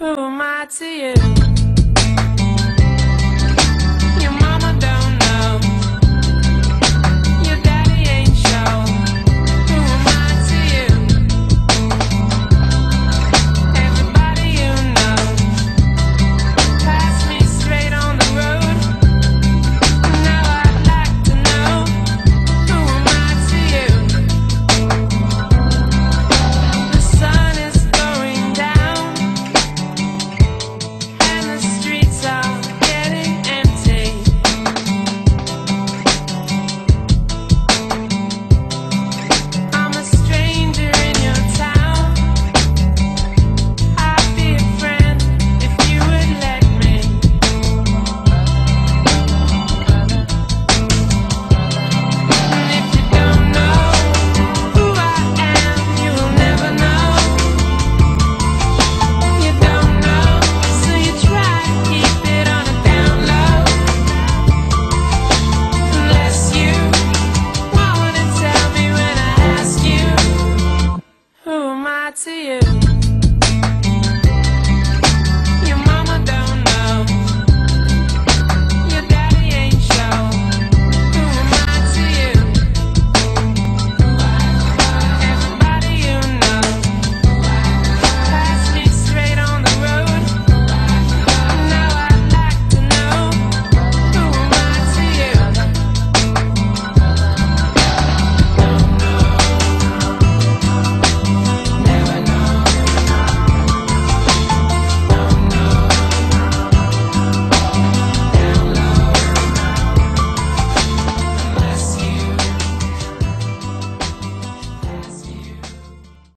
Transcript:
Who am I to you?